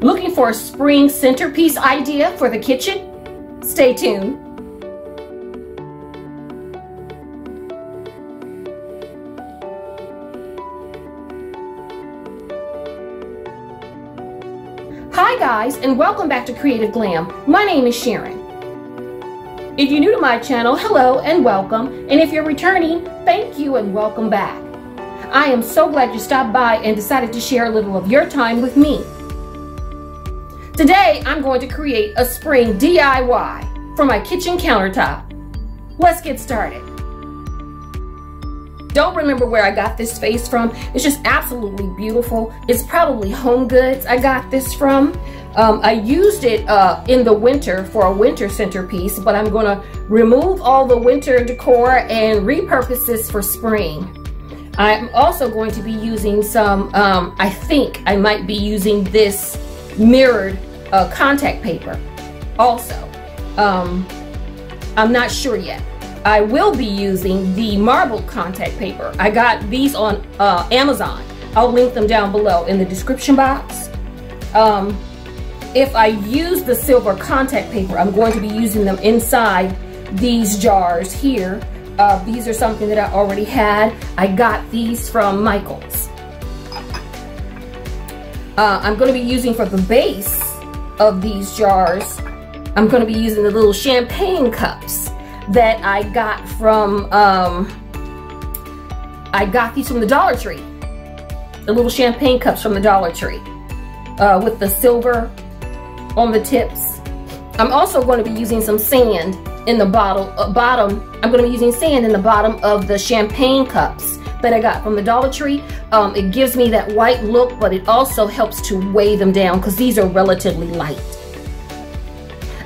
Looking for a spring centerpiece idea for the kitchen? Stay tuned. Hi guys and welcome back to Creative Glam. My name is Sharon. If you're new to my channel, hello and welcome. And if you're returning, thank you and welcome back. I am so glad you stopped by and decided to share a little of your time with me. Today, I'm going to create a spring DIY for my kitchen countertop. Let's get started. Don't remember where I got this vase from. It's just absolutely beautiful. It's probably Home Goods I got this from. Um, I used it uh, in the winter for a winter centerpiece, but I'm gonna remove all the winter decor and repurpose this for spring. I'm also going to be using some, um, I think I might be using this mirrored uh, contact paper also. Um, I'm not sure yet. I will be using the marble contact paper. I got these on uh, Amazon. I'll link them down below in the description box. Um, if I use the silver contact paper, I'm going to be using them inside these jars here uh, these are something that I already had. I got these from Michaels. Uh, I'm going to be using for the base of these jars, I'm going to be using the little champagne cups that I got from, um, I got these from the Dollar Tree. The little champagne cups from the Dollar Tree uh, with the silver on the tips. I'm also going to be using some sand in the bottle, uh, bottom, I'm gonna be using sand in the bottom of the champagne cups that I got from the Dollar Tree. Um, it gives me that white look, but it also helps to weigh them down because these are relatively light.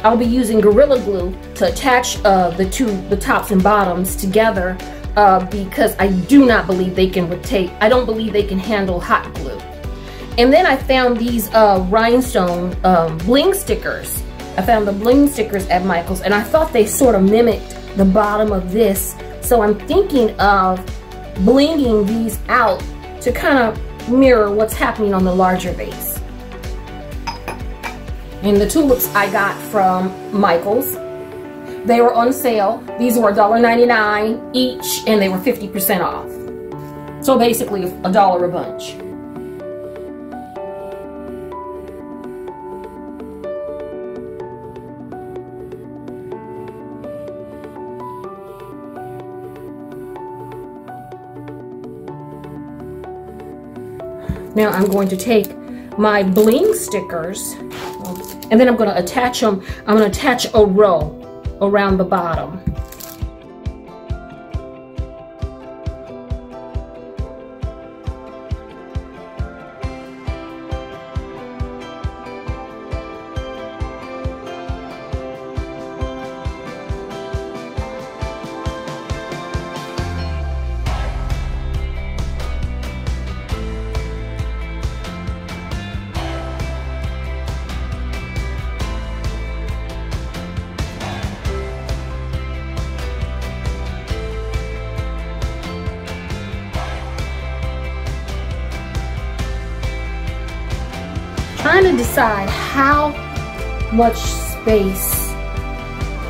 I'll be using Gorilla Glue to attach uh, the two, the tops and bottoms together uh, because I do not believe they can rotate. I don't believe they can handle hot glue. And then I found these uh, rhinestone um, bling stickers I found the bling stickers at Michael's and I thought they sort of mimicked the bottom of this. So I'm thinking of blinging these out to kind of mirror what's happening on the larger vase. And the tulips I got from Michael's. They were on sale. These were $1.99 each and they were 50% off. So basically a dollar a bunch. Now I'm going to take my bling stickers and then I'm going to attach them. I'm going to attach a row around the bottom. Trying to decide how much space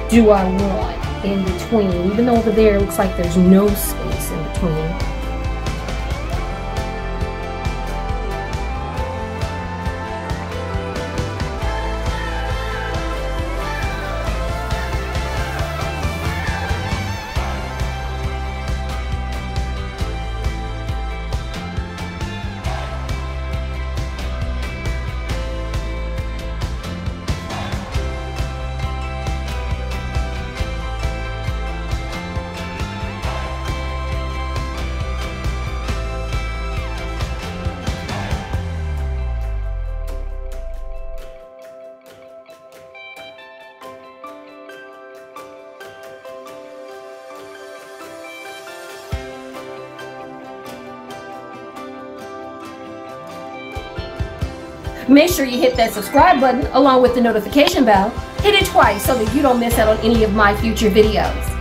do I want in between, even though over there it looks like there's no space in between. Make sure you hit that subscribe button along with the notification bell. Hit it twice so that you don't miss out on any of my future videos.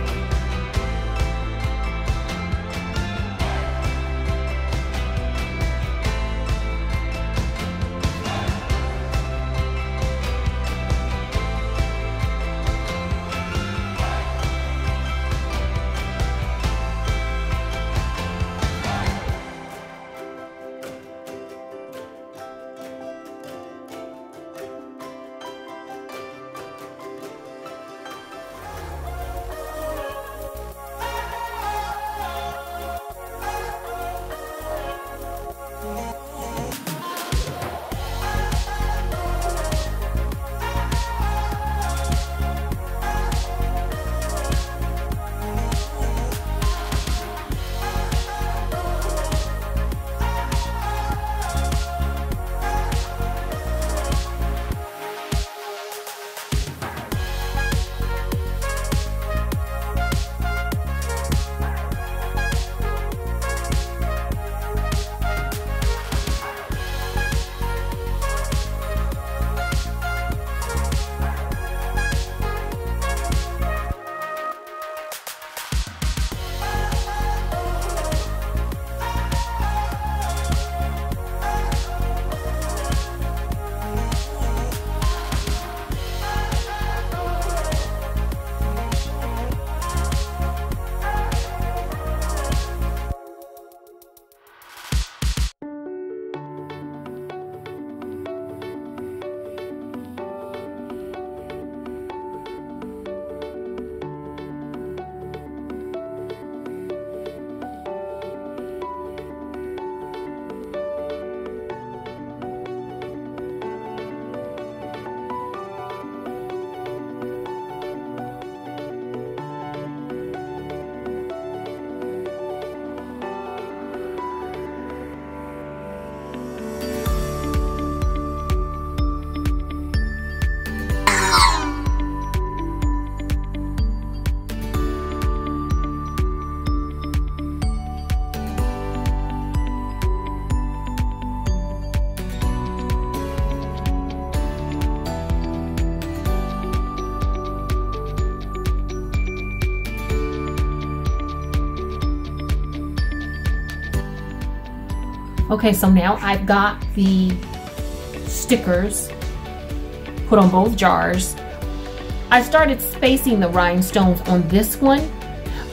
Okay, so now I've got the stickers put on both jars. I started spacing the rhinestones on this one,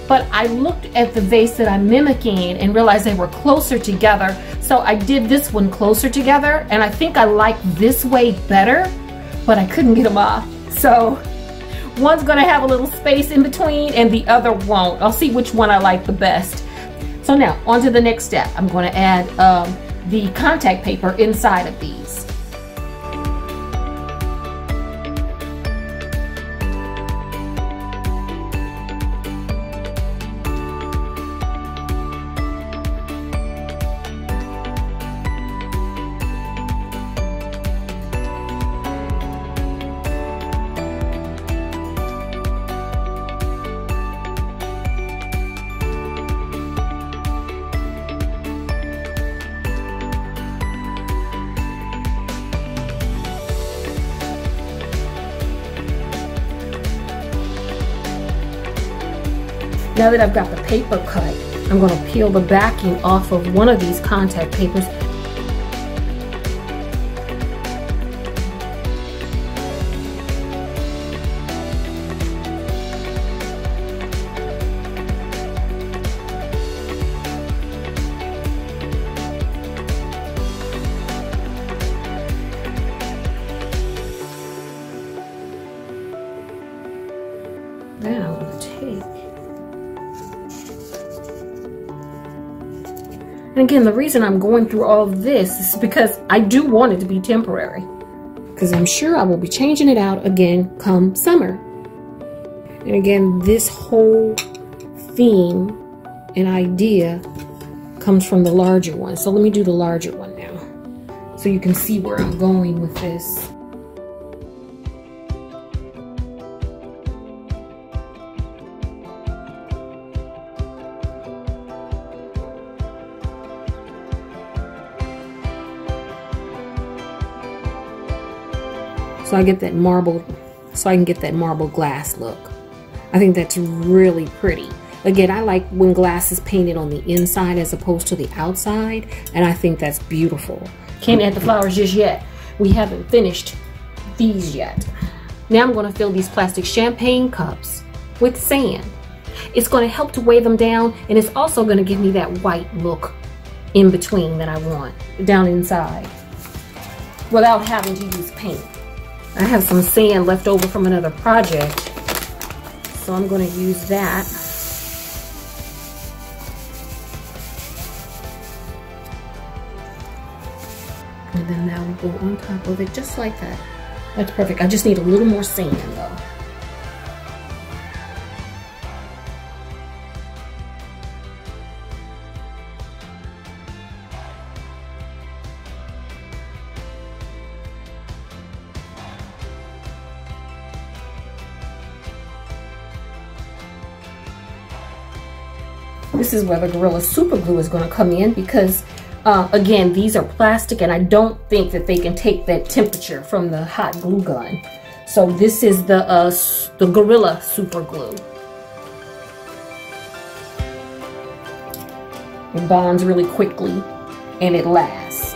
but I looked at the vase that I'm mimicking and realized they were closer together. So I did this one closer together and I think I like this way better, but I couldn't get them off. So one's gonna have a little space in between and the other won't. I'll see which one I like the best. So now on to the next step. I'm gonna add um, the contact paper inside of these. Now that I've got the paper cut, I'm going to peel the backing off of one of these contact papers. To take And again, the reason I'm going through all of this is because I do want it to be temporary. Because I'm sure I will be changing it out again come summer. And again, this whole theme and idea comes from the larger one. So let me do the larger one now. So you can see where I'm going with this. So I get that marble, so I can get that marble glass look. I think that's really pretty. Again, I like when glass is painted on the inside as opposed to the outside, and I think that's beautiful. Can't add the flowers just yet. We haven't finished these yet. Now I'm gonna fill these plastic champagne cups with sand. It's gonna help to weigh them down, and it's also gonna give me that white look in between that I want, down inside, without having to use paint. I have some sand left over from another project. So I'm going to use that. And then that will go on top of it just like that. That's perfect. I just need a little more sand though. This is where the Gorilla Super Glue is going to come in because, uh, again, these are plastic and I don't think that they can take that temperature from the hot glue gun. So this is the, uh, the Gorilla Super Glue. It bonds really quickly and it lasts.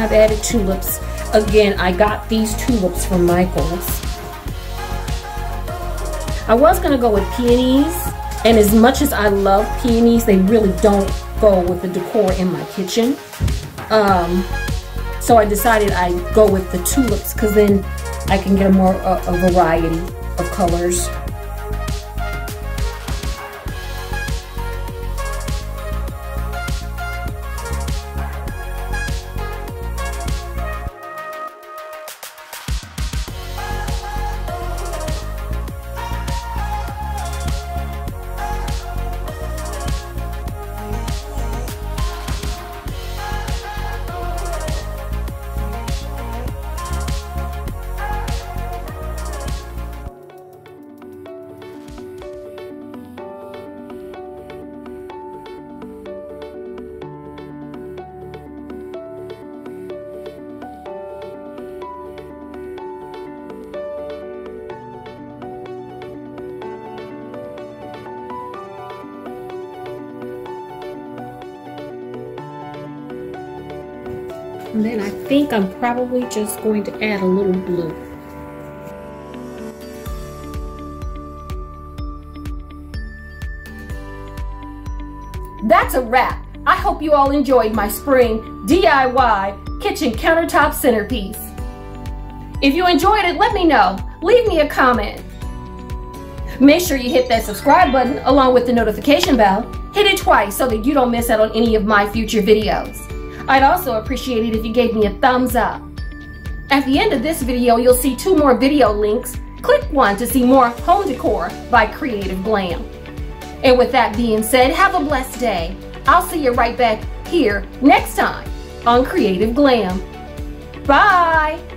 I've added tulips. Again, I got these tulips from Michaels. I was gonna go with peonies, and as much as I love peonies, they really don't go with the decor in my kitchen. Um, so I decided I'd go with the tulips because then I can get a more a, a variety of colors. And then I think I'm probably just going to add a little blue. That's a wrap. I hope you all enjoyed my spring DIY kitchen countertop centerpiece. If you enjoyed it, let me know. Leave me a comment. Make sure you hit that subscribe button along with the notification bell. Hit it twice so that you don't miss out on any of my future videos. I'd also appreciate it if you gave me a thumbs up. At the end of this video, you'll see two more video links. Click one to see more home decor by Creative Glam. And with that being said, have a blessed day. I'll see you right back here next time on Creative Glam. Bye!